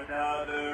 another